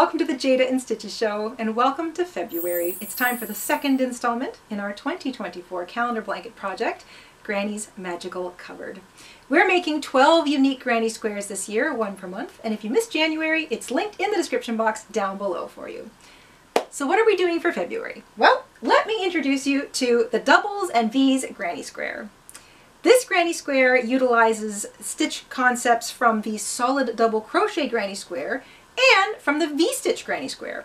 Welcome to the Jayda InStitches Show, and welcome to February. It's time for the second installment in our 2024 calendar blanket project, Granny's Magical Cupboard. We're making 12 unique Granny squares this year, one per month, and if you missed January, it's linked in the description box down below for you. So what are we doing for February? Well, let me introduce you to the Doubles and V's Granny Square. This granny square utilizes stitch concepts from the solid double crochet granny square and from the V-stitch granny square.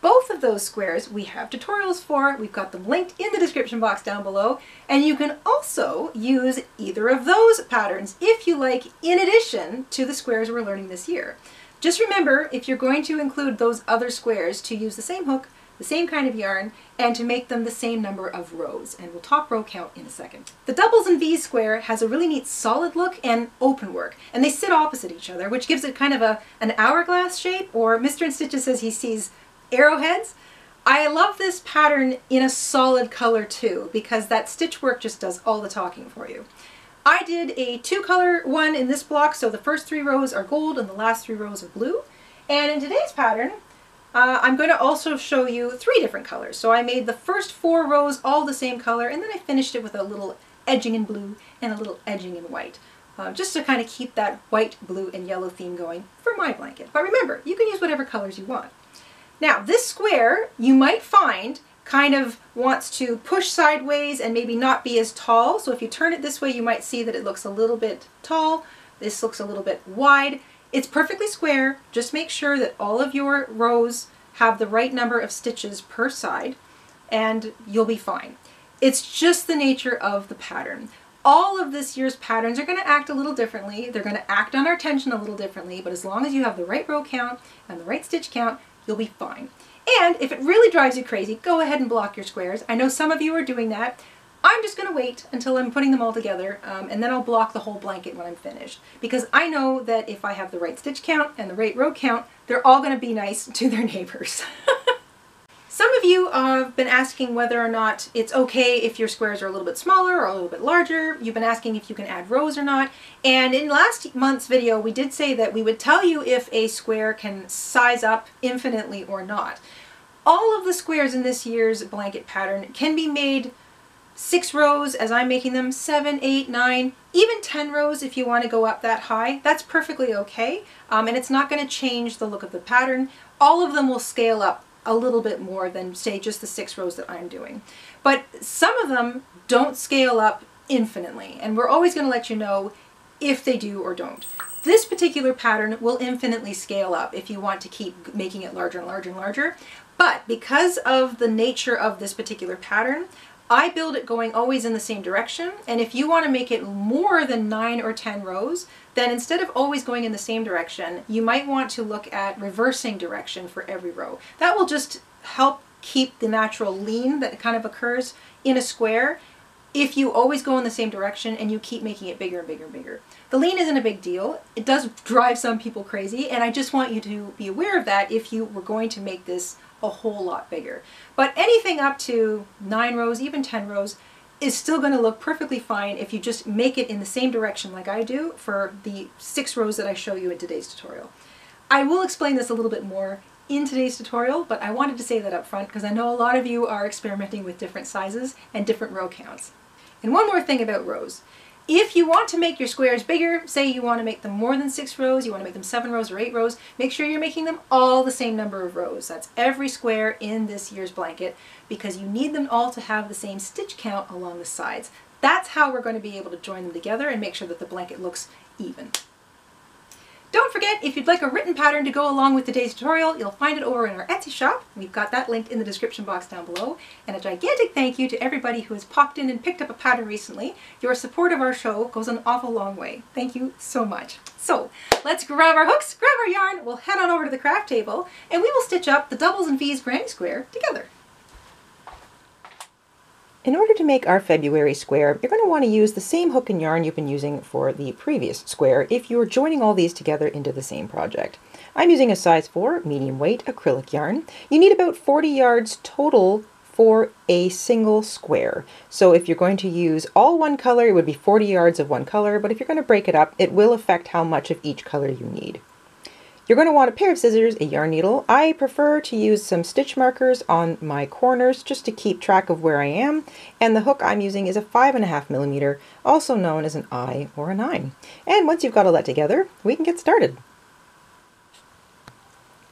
Both of those squares we have tutorials for. We've got them linked in the description box down below. And you can also use either of those patterns if you like in addition to the squares we're learning this year. Just remember, if you're going to include those other squares, to use the same hook, the same kind of yarn, and to make them the same number of rows. And we'll talk row count in a second. The doubles and V square has a really neat solid look and open work, and they sit opposite each other, which gives it kind of a, an hourglass shape, or Mr. InStitches says he sees arrowheads. I love this pattern in a solid color too, because that stitch work just does all the talking for you. I did a two color one in this block, so the first three rows are gold and the last three rows are blue. And in today's pattern, uh, I'm going to also show you three different colors. So I made the first four rows all the same color, and then I finished it with a little edging in blue and a little edging in white. Uh, just to kind of keep that white, blue, and yellow theme going for my blanket. But remember, you can use whatever colors you want. Now, this square, you might find, kind of wants to push sideways and maybe not be as tall. So if you turn it this way, you might see that it looks a little bit tall. This looks a little bit wide. It's perfectly square. Just make sure that all of your rows have the right number of stitches per side and you'll be fine. It's just the nature of the pattern. All of this year's patterns are going to act a little differently. They're going to act on our tension a little differently, but as long as you have the right row count and the right stitch count, you'll be fine. And if it really drives you crazy, go ahead and block your squares. I know some of you are doing that. I'm just going to wait until I'm putting them all together um, and then I'll block the whole blanket when I'm finished because I know that if I have the right stitch count and the right row count, they're all going to be nice to their neighbors. Some of you have been asking whether or not it's okay if your squares are a little bit smaller or a little bit larger. You've been asking if you can add rows or not. And in last month's video, we did say that we would tell you if a square can size up infinitely or not. All of the squares in this year's blanket pattern can be made six rows as I'm making them, seven, eight, nine, even 10 rows if you want to go up that high. That's perfectly okay. Um, and it's not going to change the look of the pattern. All of them will scale up a little bit more than say just the six rows that I'm doing. But some of them don't scale up infinitely and we're always going to let you know if they do or don't. This particular pattern will infinitely scale up if you want to keep making it larger and larger and larger. But because of the nature of this particular pattern, I build it going always in the same direction. And if you want to make it more than nine or 10 rows, then instead of always going in the same direction, you might want to look at reversing direction for every row. That will just help keep the natural lean that kind of occurs in a square if you always go in the same direction and you keep making it bigger and bigger and bigger. The lean isn't a big deal. It does drive some people crazy, and I just want you to be aware of that if you were going to make this a whole lot bigger. But anything up to nine rows, even 10 rows, is still going to look perfectly fine if you just make it in the same direction like I do for the six rows that I show you in today's tutorial. I will explain this a little bit more in today's tutorial, but I wanted to say that up front because I know a lot of you are experimenting with different sizes and different row counts. And one more thing about rows. If you want to make your squares bigger, say you want to make them more than six rows, you want to make them seven rows or eight rows, make sure you're making them all the same number of rows. That's every square in this year's blanket because you need them all to have the same stitch count along the sides. That's how we're going to be able to join them together and make sure that the blanket looks even. Don't if you'd like a written pattern to go along with today's tutorial, you'll find it over in our Etsy shop. We've got that linked in the description box down below. And a gigantic thank you to everybody who has popped in and picked up a pattern recently. Your support of our show goes an awful long way. Thank you so much. So let's grab our hooks, grab our yarn, we'll head on over to the craft table, and we will stitch up the doubles and V's granny square together. In order to make our February square, you're going to want to use the same hook and yarn you've been using for the previous square if you're joining all these together into the same project. I'm using a size 4 medium weight acrylic yarn. You need about 40 yards total for a single square. So if you're going to use all one color, it would be 40 yards of one color, but if you're going to break it up, it will affect how much of each color you need. You're going to want a pair of scissors, a yarn needle. I prefer to use some stitch markers on my corners just to keep track of where I am. And the hook I'm using is a five and a half millimeter, also known as an I or a nine. And once you've got all that together, we can get started.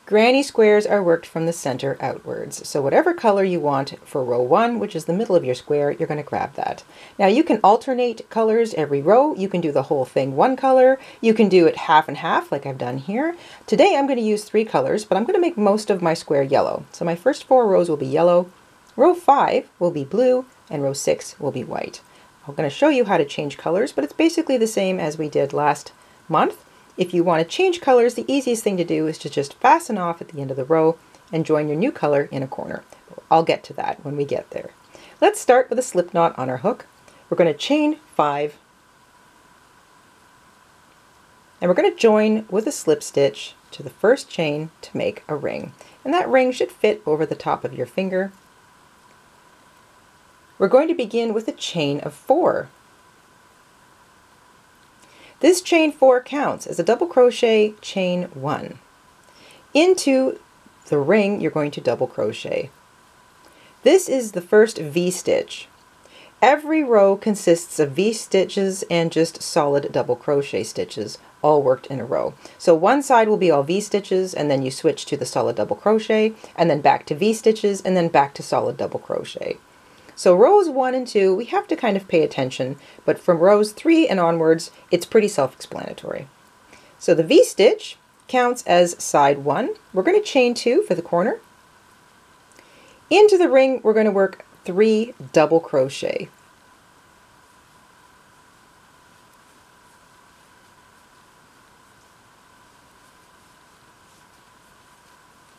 Granny squares are worked from the center outwards. So whatever color you want for row one, which is the middle of your square, you're going to grab that. Now you can alternate colors every row. You can do the whole thing one color. You can do it half and half like I've done here. Today I'm going to use three colors, but I'm going to make most of my square yellow. So my first four rows will be yellow, row five will be blue, and row six will be white. I'm going to show you how to change colors, but it's basically the same as we did last month. If you want to change colors, the easiest thing to do is to just fasten off at the end of the row and join your new color in a corner. I'll get to that when we get there. Let's start with a slip knot on our hook. We're going to chain five and we're going to join with a slip stitch to the first chain to make a ring. And that ring should fit over the top of your finger. We're going to begin with a chain of four. This chain 4 counts as a double crochet chain 1. Into the ring you're going to double crochet. This is the first V-stitch. Every row consists of V-stitches and just solid double crochet stitches all worked in a row. So one side will be all V-stitches and then you switch to the solid double crochet and then back to V-stitches and then back to solid double crochet. So rows one and two, we have to kind of pay attention, but from rows three and onwards, it's pretty self-explanatory. So the V-stitch counts as side one. We're going to chain two for the corner. Into the ring, we're going to work three double crochet.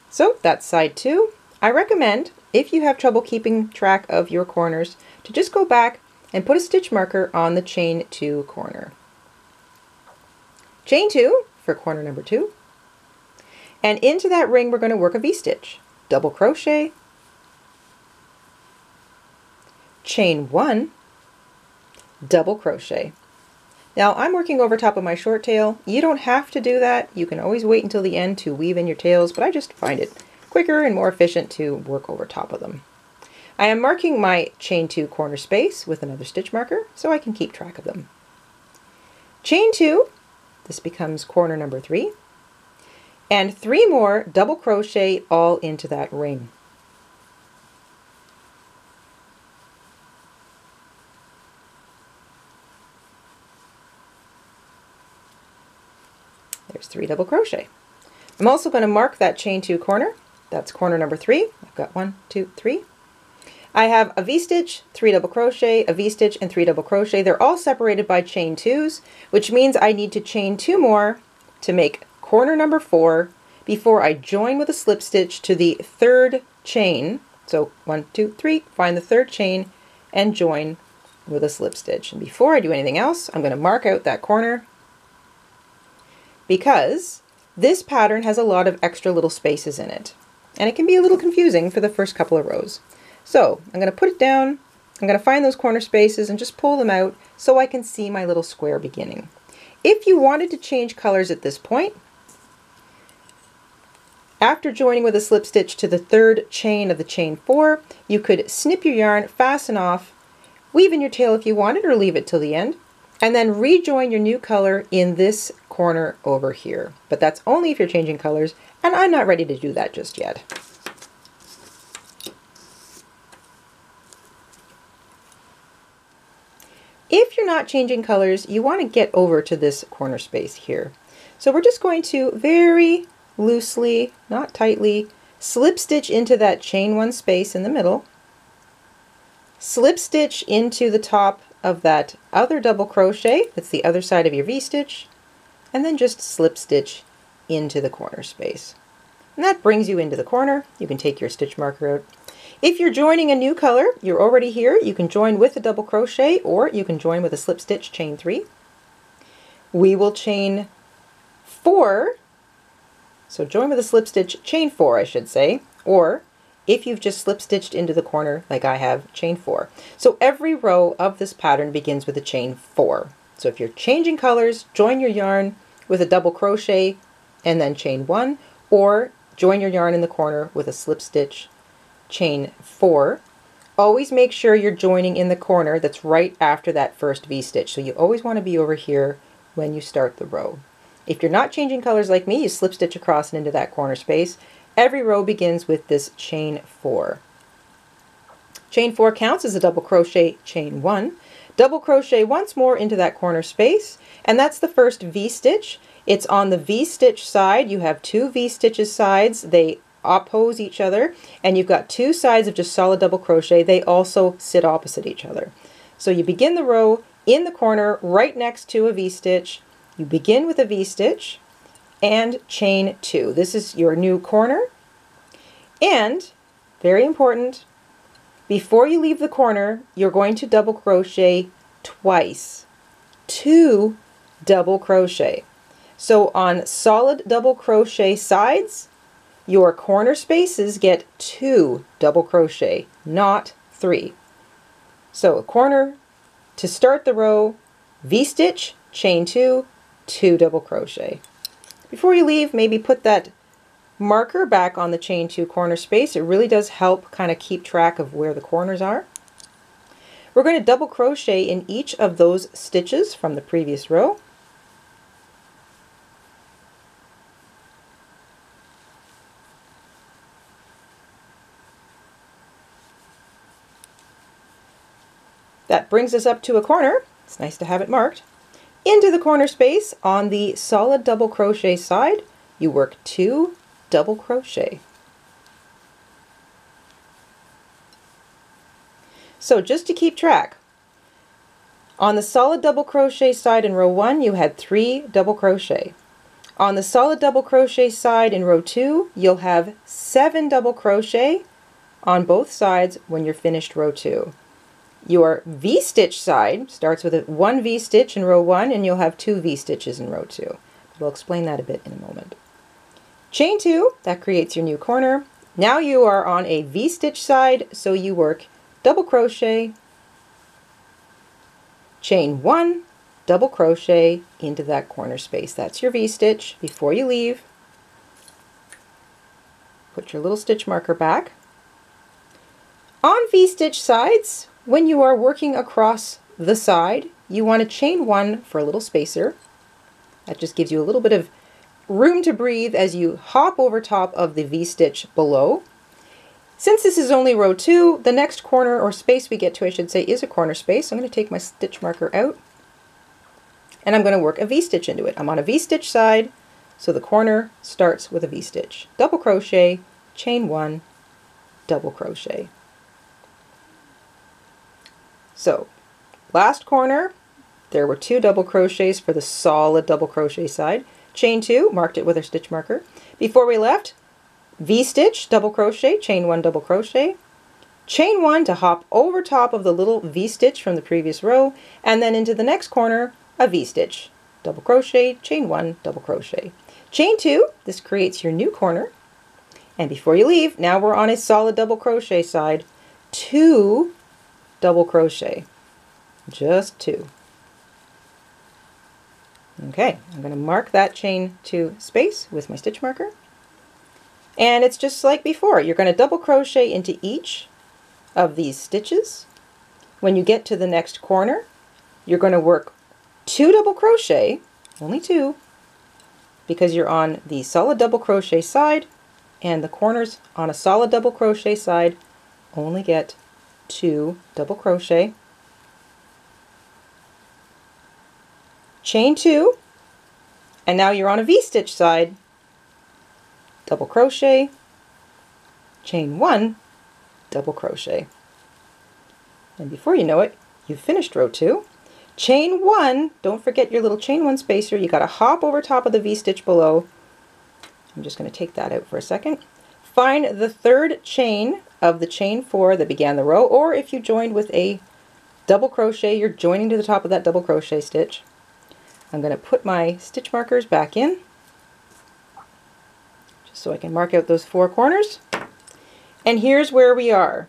So that's side two. I recommend if you have trouble keeping track of your corners, to just go back and put a stitch marker on the chain 2 corner. Chain 2 for corner number 2. And into that ring we're going to work a V-stitch. Double crochet, chain 1, double crochet. Now I'm working over top of my short tail. You don't have to do that. You can always wait until the end to weave in your tails, but I just find it quicker and more efficient to work over top of them. I am marking my chain 2 corner space with another stitch marker so I can keep track of them. Chain 2, this becomes corner number 3, and 3 more double crochet all into that ring. There's 3 double crochet. I'm also going to mark that chain 2 corner that's corner number three. I've got one, two, three. I have a V-stitch, three double crochet, a V-stitch, and three double crochet. They're all separated by chain twos, which means I need to chain two more to make corner number four before I join with a slip stitch to the third chain. So one, two, three, find the third chain and join with a slip stitch. And before I do anything else, I'm going to mark out that corner because this pattern has a lot of extra little spaces in it and it can be a little confusing for the first couple of rows. So I'm going to put it down, I'm going to find those corner spaces and just pull them out so I can see my little square beginning. If you wanted to change colors at this point, after joining with a slip stitch to the third chain of the chain four, you could snip your yarn, fasten off, weave in your tail if you wanted or leave it till the end, and then rejoin your new color in this corner over here. But that's only if you're changing colors and I'm not ready to do that just yet. If you're not changing colors, you want to get over to this corner space here. So we're just going to very loosely, not tightly, slip stitch into that chain one space in the middle, slip stitch into the top of that other double crochet, that's the other side of your V-stitch, and then just slip stitch into the corner space. And that brings you into the corner. You can take your stitch marker out. If you're joining a new color, you're already here, you can join with a double crochet or you can join with a slip stitch chain three. We will chain four, so join with a slip stitch chain four I should say, or if you've just slip stitched into the corner like I have, chain four. So every row of this pattern begins with a chain four. So if you're changing colors, join your yarn with a double crochet and then chain one, or join your yarn in the corner with a slip stitch, chain four. Always make sure you're joining in the corner that's right after that first V-stitch. So you always want to be over here when you start the row. If you're not changing colors like me, you slip stitch across and into that corner space. Every row begins with this chain four. Chain four counts as a double crochet chain one. Double crochet once more into that corner space, and that's the first V-stitch. It's on the V-stitch side. You have two V-stitches sides. They oppose each other, and you've got two sides of just solid double crochet. They also sit opposite each other. So you begin the row in the corner right next to a V-stitch. You begin with a V-stitch and chain two. This is your new corner. And, very important, before you leave the corner, you're going to double crochet twice. Two double crochet. So on solid double crochet sides, your corner spaces get two double crochet, not three. So a corner to start the row, V-stitch, chain two, two double crochet. Before you leave, maybe put that marker back on the chain two corner space. It really does help kind of keep track of where the corners are. We're going to double crochet in each of those stitches from the previous row. That brings us up to a corner. It's nice to have it marked. Into the corner space on the solid double crochet side, you work two double crochet. So just to keep track, on the solid double crochet side in row 1 you had 3 double crochet. On the solid double crochet side in row 2 you'll have 7 double crochet on both sides when you're finished row 2. Your V-stitch side starts with a one V-stitch in row 1 and you'll have 2 V-stitches in row 2. We'll explain that a bit in a moment. Chain 2, that creates your new corner. Now you are on a V-stitch side, so you work double crochet, chain 1, double crochet into that corner space. That's your V-stitch. Before you leave, put your little stitch marker back. On V-stitch sides, when you are working across the side, you want to chain one for a little spacer. That just gives you a little bit of room to breathe as you hop over top of the V-stitch below. Since this is only row two, the next corner or space we get to, I should say, is a corner space. I'm going to take my stitch marker out and I'm going to work a V-stitch into it. I'm on a V-stitch side, so the corner starts with a V-stitch. Double crochet, chain one, double crochet. So, last corner, there were two double crochets for the solid double crochet side chain two, marked it with our stitch marker. Before we left, V-stitch, double crochet, chain one, double crochet, chain one to hop over top of the little V-stitch from the previous row, and then into the next corner, a V-stitch, double crochet, chain one, double crochet. Chain two, this creates your new corner. And before you leave, now we're on a solid double crochet side, two double crochet, just two. Okay, I'm going to mark that chain to space with my stitch marker. And it's just like before. You're going to double crochet into each of these stitches. When you get to the next corner, you're going to work two double crochet, only two, because you're on the solid double crochet side and the corners on a solid double crochet side only get two double crochet chain two, and now you're on a V-stitch side, double crochet, chain one, double crochet. And before you know it, you've finished row two. Chain one, don't forget your little chain one spacer. You got to hop over top of the V-stitch below. I'm just going to take that out for a second. Find the third chain of the chain four that began the row, or if you joined with a double crochet, you're joining to the top of that double crochet stitch. I'm going to put my stitch markers back in just so I can mark out those four corners. And here's where we are.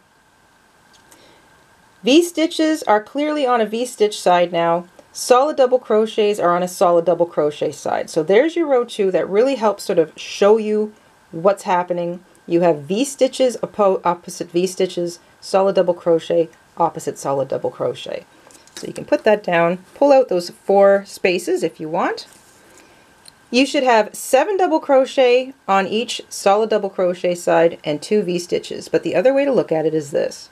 V-stitches are clearly on a V-stitch side now. solid double crochets are on a solid double crochet side. So there's your row two that really helps sort of show you what's happening. You have V stitches, opposite V stitches, solid double crochet, opposite solid double crochet. So you can put that down, pull out those four spaces if you want. You should have seven double crochet on each solid double crochet side and two V-stitches, but the other way to look at it is this.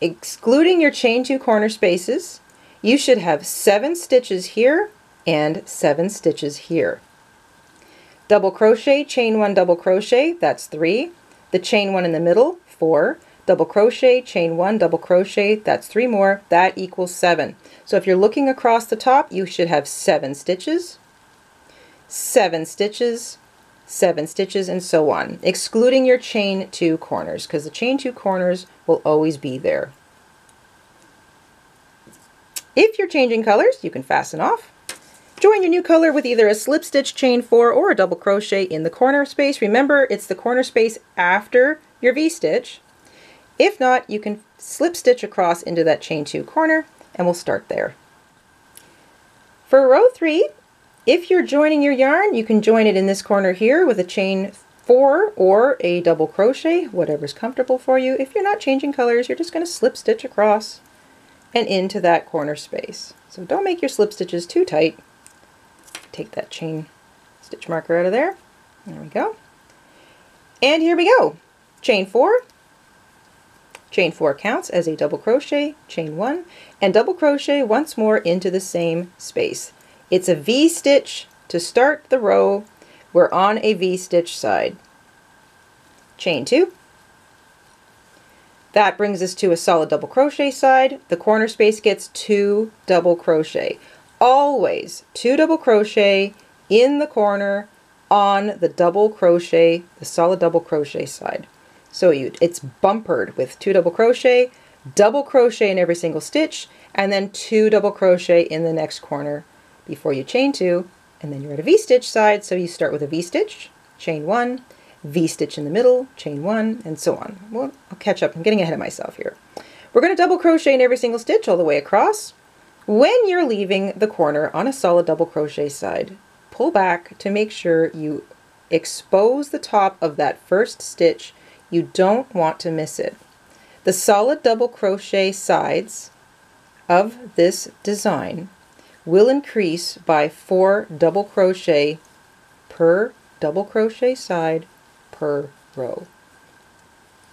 Excluding your chain two corner spaces, you should have seven stitches here and seven stitches here. Double crochet, chain one, double crochet, that's three. The chain one in the middle, four double crochet, chain one, double crochet, that's three more, that equals seven. So if you're looking across the top, you should have seven stitches, seven stitches, seven stitches, and so on, excluding your chain two corners, because the chain two corners will always be there. If you're changing colors, you can fasten off. Join your new color with either a slip stitch chain four or a double crochet in the corner space. Remember, it's the corner space after your V-stitch. If not, you can slip stitch across into that chain two corner and we'll start there. For row three, if you're joining your yarn, you can join it in this corner here with a chain four or a double crochet, whatever's comfortable for you. If you're not changing colors, you're just going to slip stitch across and into that corner space. So don't make your slip stitches too tight. Take that chain stitch marker out of there. There we go. And here we go. Chain four, Chain 4 counts as a double crochet, chain 1, and double crochet once more into the same space. It's a V-stitch to start the row. We're on a V-stitch side. Chain 2. That brings us to a solid double crochet side. The corner space gets two double crochet. Always two double crochet in the corner on the double crochet, the solid double crochet side. So you, it's bumpered with two double crochet, double crochet in every single stitch, and then two double crochet in the next corner before you chain two, and then you're at a V-stitch side, so you start with a V-stitch, chain one, V-stitch in the middle, chain one, and so on. Well, I'll catch up, I'm getting ahead of myself here. We're going to double crochet in every single stitch all the way across. When you're leaving the corner on a solid double crochet side, pull back to make sure you expose the top of that first stitch you don't want to miss it. The solid double crochet sides of this design will increase by four double crochet per double crochet side per row.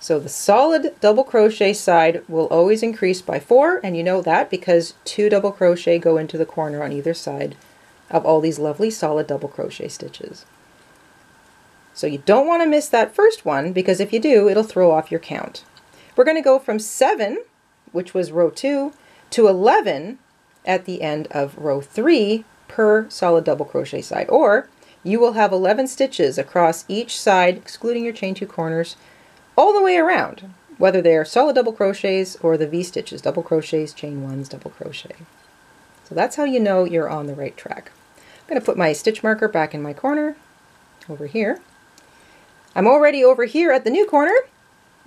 So the solid double crochet side will always increase by four, and you know that because two double crochet go into the corner on either side of all these lovely solid double crochet stitches. So you don't want to miss that first one because if you do, it'll throw off your count. We're going to go from 7, which was row 2, to 11 at the end of row 3 per solid double crochet side. Or you will have 11 stitches across each side, excluding your chain two corners, all the way around, whether they are solid double crochets or the V-stitches, double crochets, chain ones, double crochet. So that's how you know you're on the right track. I'm going to put my stitch marker back in my corner over here. I'm already over here at the new corner.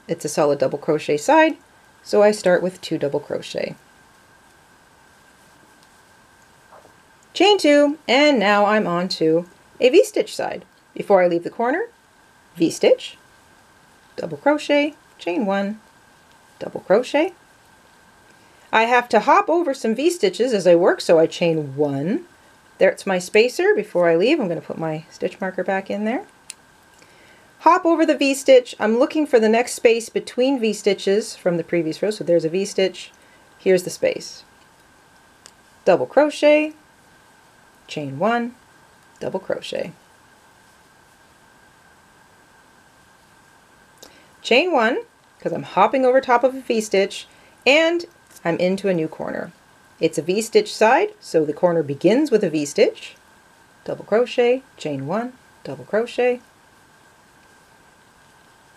It's a solid double crochet side, so I start with two double crochet. Chain two, and now I'm on to a V-stitch side. Before I leave the corner, V-stitch, double crochet, chain one, double crochet. I have to hop over some V-stitches as I work, so I chain one. There's my spacer. Before I leave, I'm going to put my stitch marker back in there hop over the V-stitch. I'm looking for the next space between V-stitches from the previous row. So there's a V-stitch. Here's the space. Double crochet, chain one, double crochet. Chain one, because I'm hopping over top of a V-stitch, and I'm into a new corner. It's a V-stitch side, so the corner begins with a V-stitch, double crochet, chain one, double crochet,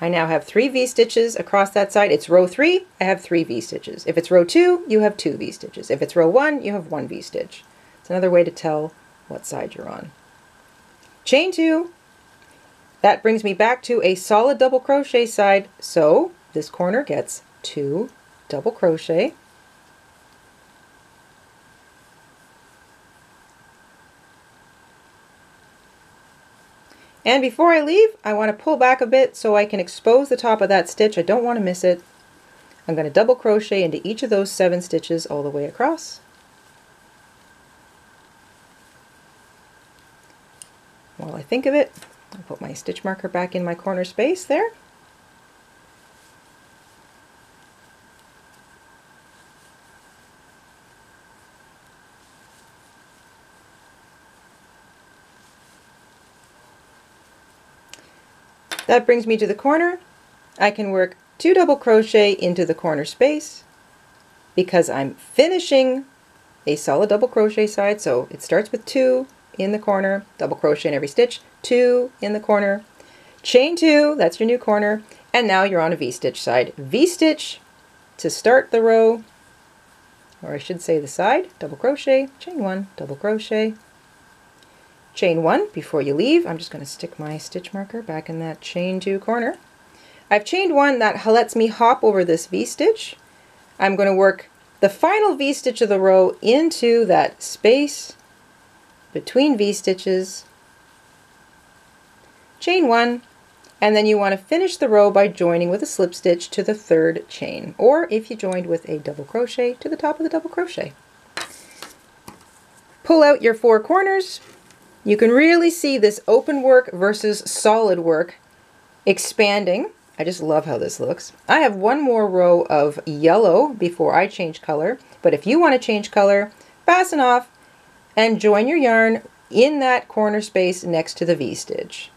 I now have three V-stitches across that side. It's row three, I have three V-stitches. If it's row two, you have two V-stitches. If it's row one, you have one V-stitch. It's another way to tell what side you're on. Chain two, that brings me back to a solid double crochet side. So this corner gets two double crochet. And before I leave, I want to pull back a bit so I can expose the top of that stitch. I don't want to miss it. I'm going to double crochet into each of those seven stitches all the way across. While I think of it, I'll put my stitch marker back in my corner space there. That brings me to the corner. I can work two double crochet into the corner space because I'm finishing a solid double crochet side. So it starts with two in the corner, double crochet in every stitch, two in the corner, chain two, that's your new corner, and now you're on a V-stitch side. V-stitch to start the row, or I should say the side, double crochet, chain one, double crochet, chain one before you leave. I'm just going to stick my stitch marker back in that chain two corner. I've chained one that lets me hop over this V-stitch. I'm going to work the final V-stitch of the row into that space between V-stitches, chain one, and then you want to finish the row by joining with a slip stitch to the third chain, or if you joined with a double crochet to the top of the double crochet. Pull out your four corners, you can really see this open work versus solid work expanding. I just love how this looks. I have one more row of yellow before I change color, but if you want to change color, fasten off and join your yarn in that corner space next to the V-stitch.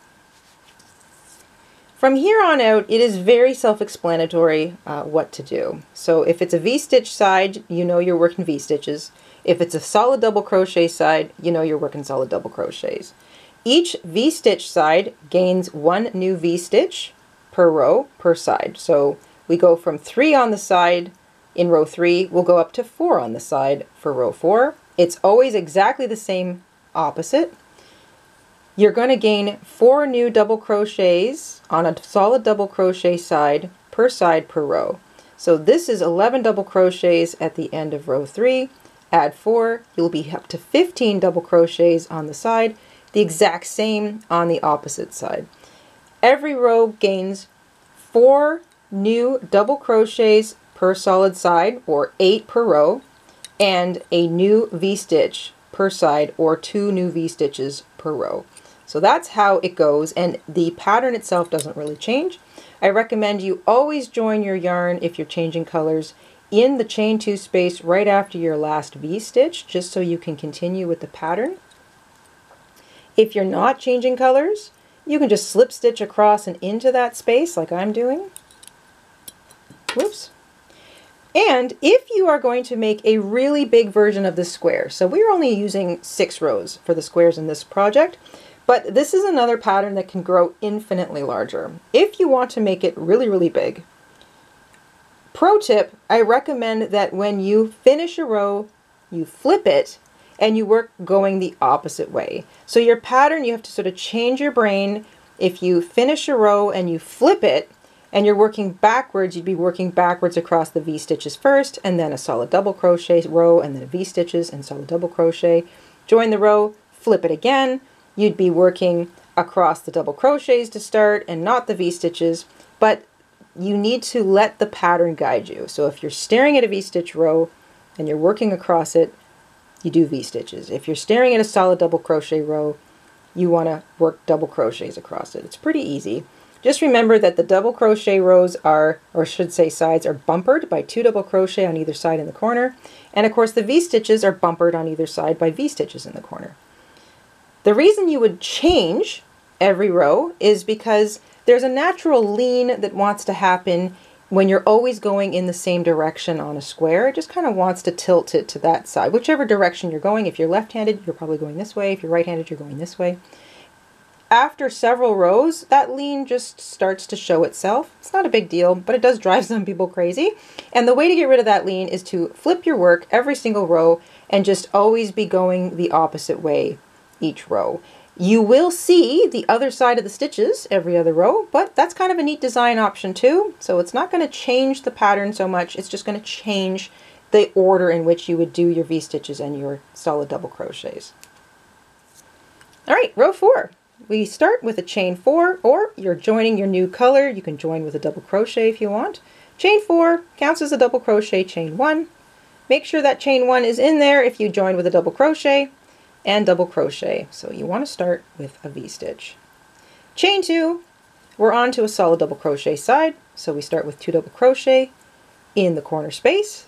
From here on out, it is very self-explanatory uh, what to do. So if it's a V-stitch side, you know you're working V-stitches. If it's a solid double crochet side, you know you're working solid double crochets. Each V-stitch side gains one new V-stitch per row per side. So we go from three on the side in row three, we'll go up to four on the side for row four. It's always exactly the same opposite. You're going to gain four new double crochets on a solid double crochet side per side per row. So this is 11 double crochets at the end of row three add four, you'll be up to 15 double crochets on the side, the exact same on the opposite side. Every row gains four new double crochets per solid side, or eight per row, and a new V-stitch per side, or two new V-stitches per row. So that's how it goes, and the pattern itself doesn't really change. I recommend you always join your yarn if you're changing colors in the chain two space right after your last V-stitch, just so you can continue with the pattern. If you're not changing colors, you can just slip stitch across and into that space like I'm doing. Whoops. And if you are going to make a really big version of the square, so we're only using six rows for the squares in this project, but this is another pattern that can grow infinitely larger. If you want to make it really, really big, Pro tip, I recommend that when you finish a row, you flip it and you work going the opposite way. So your pattern, you have to sort of change your brain. If you finish a row and you flip it and you're working backwards, you'd be working backwards across the V-stitches first and then a solid double crochet row and then V-stitches and solid double crochet. Join the row, flip it again. You'd be working across the double crochets to start and not the V-stitches. But you need to let the pattern guide you. So if you're staring at a V-stitch row and you're working across it, you do V-stitches. If you're staring at a solid double crochet row, you want to work double crochets across it. It's pretty easy. Just remember that the double crochet rows are, or should say sides, are bumpered by two double crochet on either side in the corner. And of course the V-stitches are bumpered on either side by V-stitches in the corner. The reason you would change every row is because there's a natural lean that wants to happen when you're always going in the same direction on a square. It just kind of wants to tilt it to that side, whichever direction you're going. If you're left-handed, you're probably going this way. If you're right-handed, you're going this way. After several rows, that lean just starts to show itself. It's not a big deal, but it does drive some people crazy. And the way to get rid of that lean is to flip your work every single row and just always be going the opposite way each row. You will see the other side of the stitches every other row, but that's kind of a neat design option too. So it's not going to change the pattern so much, it's just going to change the order in which you would do your V-stitches and your solid double crochets. All right, row four. we start with a chain four, or you're joining your new color. You can join with a double crochet if you want. Chain four counts as a double crochet, chain one. Make sure that chain one is in there if you join with a double crochet and double crochet. So you want to start with a V-stitch. Chain two, we're on to a solid double crochet side. So we start with two double crochet in the corner space.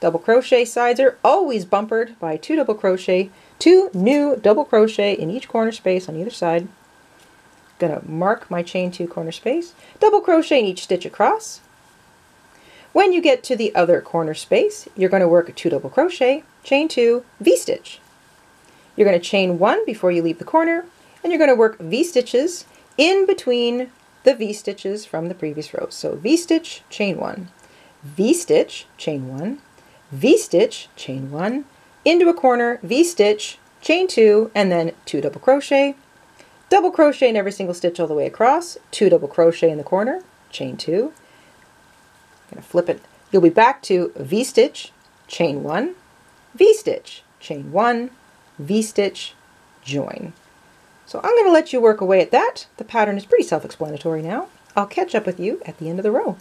Double crochet sides are always bumpered by two double crochet, two new double crochet in each corner space on either side. Gonna mark my chain two corner space, double crochet in each stitch across. When you get to the other corner space, you're to work a two double crochet, chain two, V-stitch. You're going to chain one before you leave the corner, and you're going to work V-stitches in between the V-stitches from the previous row. So V-stitch, chain one, V-stitch, chain one, V-stitch, chain one, into a corner, V-stitch, chain two, and then two double crochet, double crochet in every single stitch all the way across, two double crochet in the corner, chain two, I'm going to flip it. You'll be back to V-stitch, chain one, V-stitch, chain one, V-stitch, join. So I'm going to let you work away at that. The pattern is pretty self-explanatory now. I'll catch up with you at the end of the row.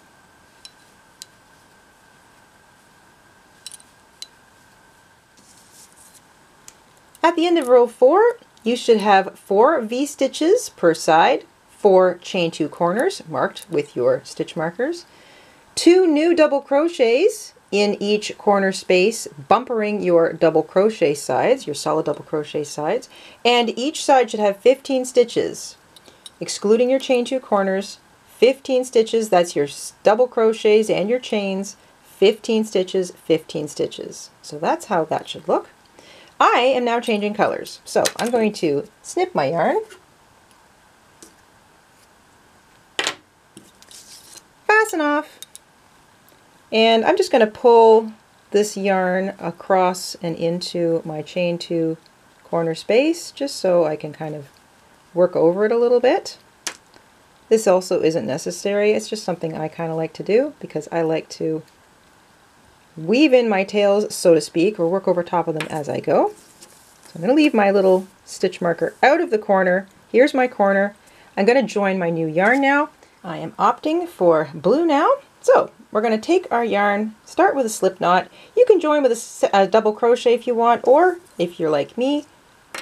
At the end of row four, you should have four V-stitches per side, four chain two corners marked with your stitch markers, two new double crochets in each corner space, bumpering your double crochet sides, your solid double crochet sides, and each side should have 15 stitches, excluding your chain two corners, 15 stitches, that's your double crochets and your chains, 15 stitches, 15 stitches. So that's how that should look. I am now changing colors. So I'm going to snip my yarn. Fasten off. And I'm just going to pull this yarn across and into my chain two corner space just so I can kind of work over it a little bit. This also isn't necessary, it's just something I kind of like to do because I like to weave in my tails, so to speak, or work over top of them as I go. So I'm going to leave my little stitch marker out of the corner. Here's my corner. I'm going to join my new yarn now. I am opting for blue now. So we're going to take our yarn, start with a slip knot. You can join with a, a double crochet if you want, or if you're like me,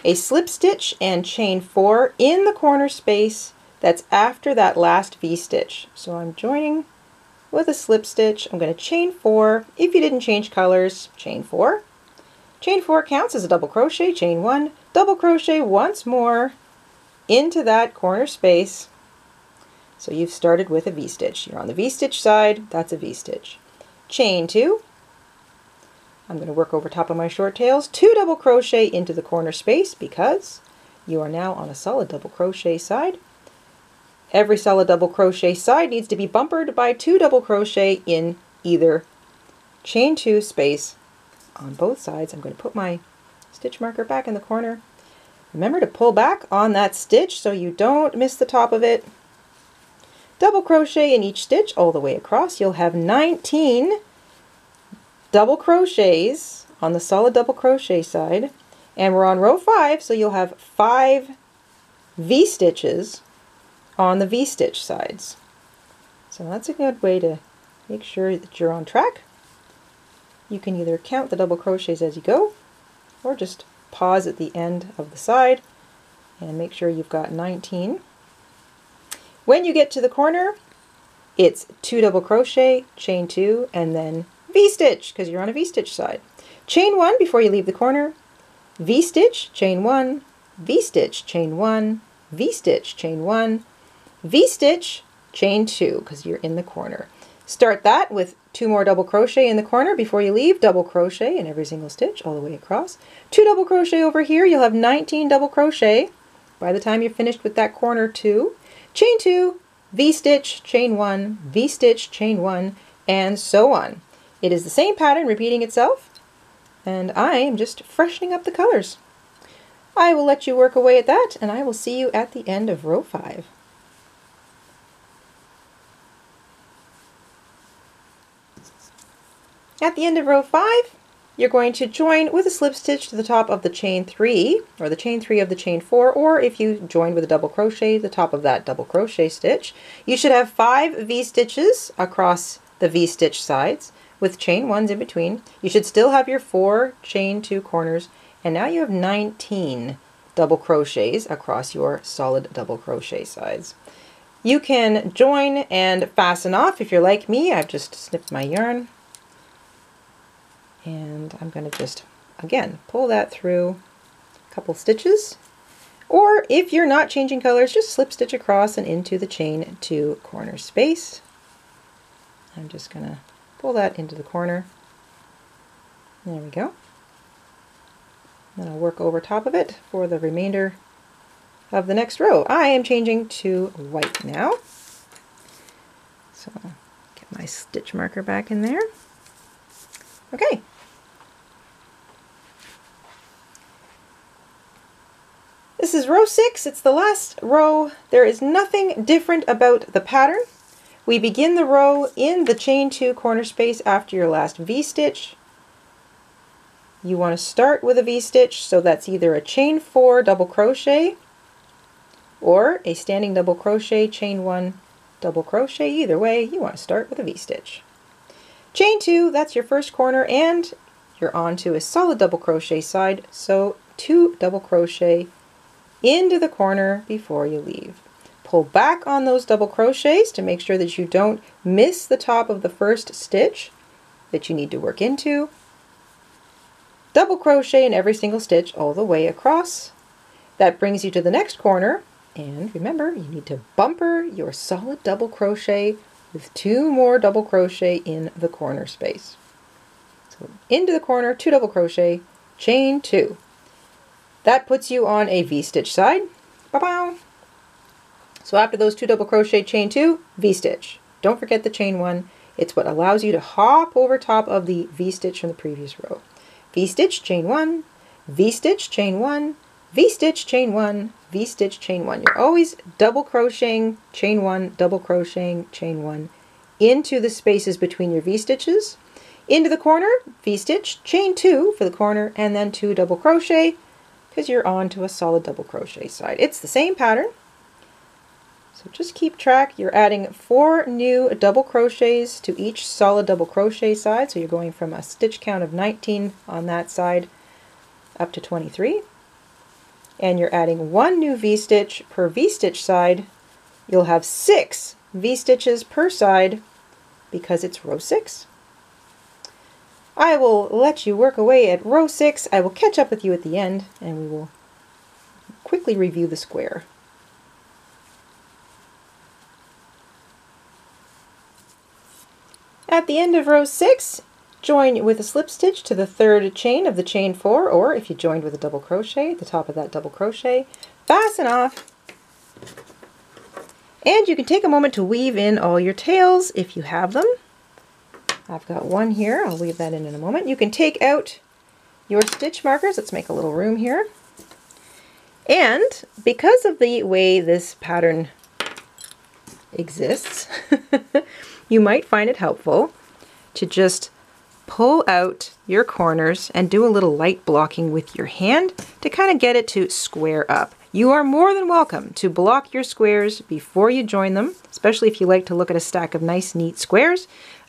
a slip stitch and chain four in the corner space that's after that last V-stitch. So I'm joining with a slip stitch. I'm going to chain four. If you didn't change colors, chain four. Chain four counts as a double crochet, chain one, double crochet once more into that corner space. So you've started with a V-stitch. You're on the V-stitch side, that's a V-stitch. Chain two. I'm going to work over top of my short tails, two double crochet into the corner space because you are now on a solid double crochet side. Every solid double crochet side needs to be bumpered by two double crochet in either chain two space on both sides. I'm going to put my stitch marker back in the corner. Remember to pull back on that stitch so you don't miss the top of it. Double crochet in each stitch all the way across. You'll have 19 double crochets on the solid double crochet side. And we're on row 5, so you'll have 5 V-stitches on the V-stitch sides. So that's a good way to make sure that you're on track. You can either count the double crochets as you go, or just pause at the end of the side and make sure you've got 19. When you get to the corner, it's two double crochet, chain two, and then V-stitch, because you're on a V-stitch side. Chain one before you leave the corner, V-stitch, chain one, V-stitch, chain one, V-stitch, chain one, V-stitch, chain two, because you're in the corner. Start that with two more double crochet in the corner before you leave, double crochet in every single stitch all the way across. Two double crochet over here, you'll have 19 double crochet by the time you're finished with that corner two. Chain two, V-stitch, chain one, V-stitch, chain one, and so on. It is the same pattern repeating itself, and I am just freshening up the colors. I will let you work away at that, and I will see you at the end of row five. At the end of row 5, you're going to join with a slip stitch to the top of the chain three or the chain three of the chain four or if you join with a double crochet the top of that double crochet stitch. You should have five V stitches across the V stitch sides with chain ones in between. You should still have your four chain two corners and now you have 19 double crochets across your solid double crochet sides. You can join and fasten off if you're like me. I've just snipped my yarn and I'm going to just again pull that through a couple stitches. Or if you're not changing colors just slip stitch across and into the chain two corner space. I'm just gonna pull that into the corner. There we go. Then I'll work over top of it for the remainder of the next row. I am changing to white now. So get my stitch marker back in there. Okay This is row six, it's the last row. There is nothing different about the pattern. We begin the row in the chain two corner space after your last V-stitch. You want to start with a V-stitch, so that's either a chain four double crochet or a standing double crochet, chain one, double crochet. Either way, you want to start with a V-stitch. Chain two, that's your first corner, and you're on to a solid double crochet side, so two double crochet into the corner before you leave. Pull back on those double crochets to make sure that you don't miss the top of the first stitch that you need to work into. Double crochet in every single stitch all the way across. That brings you to the next corner and remember you need to bumper your solid double crochet with two more double crochet in the corner space. So into the corner, two double crochet, chain two. That puts you on a V-stitch side. Ba-bow. So after those two double crochet, chain two, V-stitch. Don't forget the chain one. It's what allows you to hop over top of the V-stitch from the previous row. V-stitch, chain one, V-stitch, chain one, V-stitch, chain one, V-stitch, chain one. You're always double crocheting, chain one, double crocheting, chain one, into the spaces between your V-stitches. Into the corner, V-stitch, chain two for the corner, and then two double crochet, because you're on to a solid double crochet side. It's the same pattern. So just keep track. You're adding four new double crochets to each solid double crochet side. So you're going from a stitch count of 19 on that side up to 23. And you're adding one new V-stitch per V-stitch side. You'll have six V-stitches per side because it's row six. I will let you work away at row 6. I will catch up with you at the end and we will quickly review the square. At the end of row 6, join with a slip stitch to the third chain of the chain 4 or if you joined with a double crochet the top of that double crochet, fasten off and you can take a moment to weave in all your tails if you have them. I've got one here. I'll leave that in in a moment. You can take out your stitch markers. Let's make a little room here. And because of the way this pattern exists, you might find it helpful to just pull out your corners and do a little light blocking with your hand to kind of get it to square up. You are more than welcome to block your squares before you join them, especially if you like to look at a stack of nice neat squares.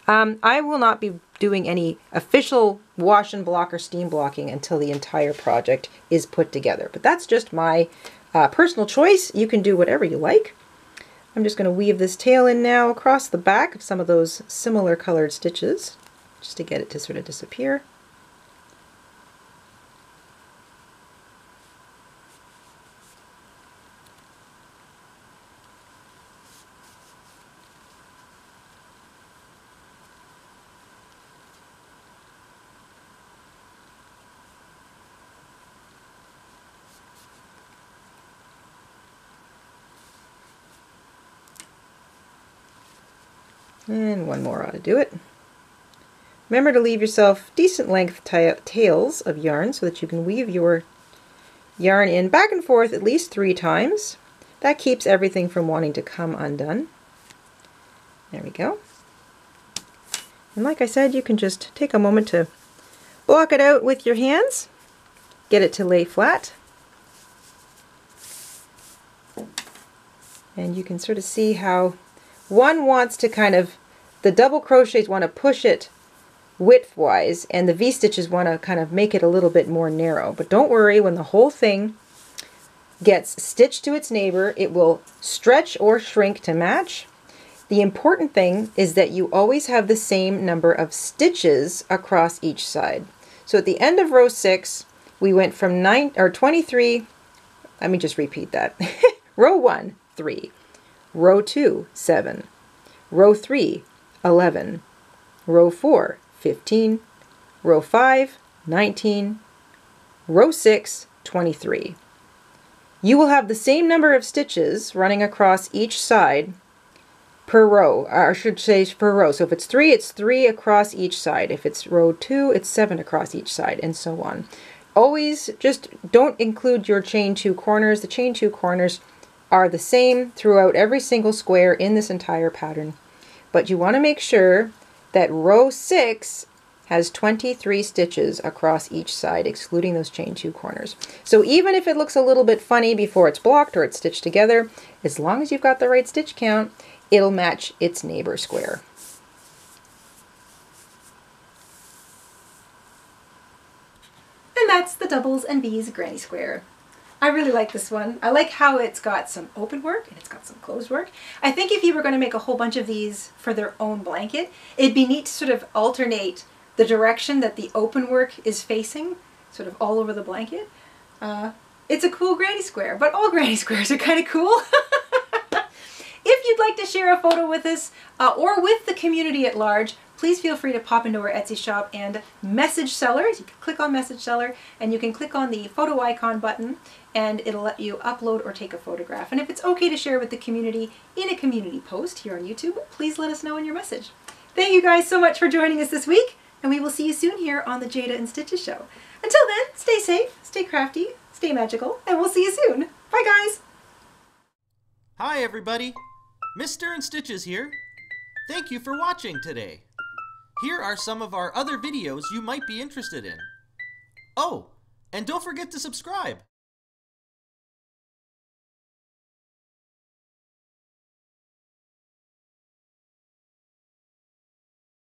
Um, I will not be doing any official wash and block or steam blocking until the entire project is put together. But that's just my uh, personal choice. You can do whatever you like. I'm just going to weave this tail in now across the back of some of those similar colored stitches just to get it to sort of disappear. And one more ought to do it. Remember to leave yourself decent length tails of yarn so that you can weave your yarn in back and forth at least three times. That keeps everything from wanting to come undone. There we go. And like I said, you can just take a moment to Block it out with your hands. Get it to lay flat. And you can sort of see how one wants to kind of, the double crochets want to push it width-wise, and the V-stitches want to kind of make it a little bit more narrow. But don't worry, when the whole thing gets stitched to its neighbor, it will stretch or shrink to match. The important thing is that you always have the same number of stitches across each side. So at the end of row 6, we went from 9 or 23, let me just repeat that. row 1, 3. Row 2, 7. Row 3, 11. Row 4, 15. Row 5, 19. Row 6, 23. You will have the same number of stitches running across each side per row, or I should say per row. So if it's three, it's three across each side. If it's row two, it's seven across each side, and so on. Always just don't include your chain two corners. The chain two corners are the same throughout every single square in this entire pattern. But you want to make sure that row six has 23 stitches across each side, excluding those chain two corners. So even if it looks a little bit funny before it's blocked or it's stitched together, as long as you've got the right stitch count, it'll match its neighbor square. And that's the Doubles and Vees Granny Square. I really like this one. I like how it's got some open work and it's got some closed work. I think if you were going to make a whole bunch of these for their own blanket, it'd be neat to sort of alternate the direction that the open work is facing, sort of all over the blanket. Uh, it's a cool granny square, but all granny squares are kind of cool. if you'd like to share a photo with us uh, or with the community at large, please feel free to pop into our Etsy shop and message sellers. You can click on message seller and you can click on the photo icon button and it'll let you upload or take a photograph. And if it's okay to share with the community in a community post here on YouTube, please let us know in your message. Thank you guys so much for joining us this week and we will see you soon here on the Jayda InStitches show. Until then, stay safe, stay crafty, stay magical, and we'll see you soon. Bye guys! Hi everybody! Mr. InStitches here. Thank you for watching today. Here are some of our other videos you might be interested in. Oh, and don't forget to subscribe.